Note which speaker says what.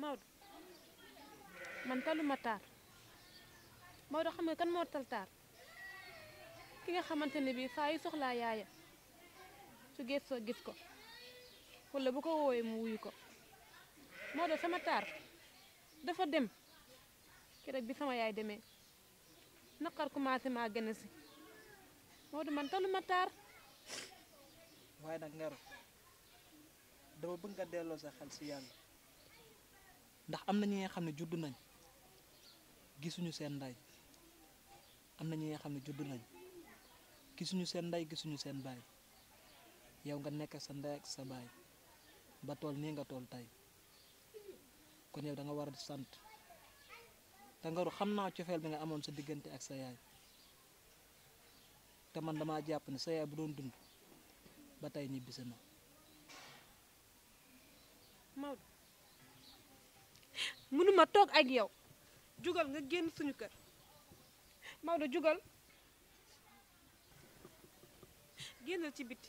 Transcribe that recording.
Speaker 1: Maodo man taluma taar Maodo xam nga kan moo tal taar ki nga xamante ne bii saa yu soxlaa yaaya su gëstoo gis ko wala bu ko woowee mu wuyu ko Maodo sama taar dafa dem keroog bi sama yaay demee naqar commencé maa gën a si Maodo man taluma taar.
Speaker 2: waaye nag Ngaro dama bëgg nga delloo sa xel si yàlla ndax am na ñi nga xam ne judd nañ gisuñu seen ndey am na ñi nga xam ne judd nañ gisuñu seen ndey gisuñu seen baay yow nga nekk sa ndey ak sa baay ba tool nii nga tool tey kon yow da nga war a sant te nga xam naa cofeel bi nga amoon sa diggante ak sa yaay te man damaa jàpp ne sa yaay bu doon dund ba tey ñibbisi na
Speaker 1: Maodo mënuma toog ak yow jugal nga génn suñu kër Maodo jugal génnal ci biti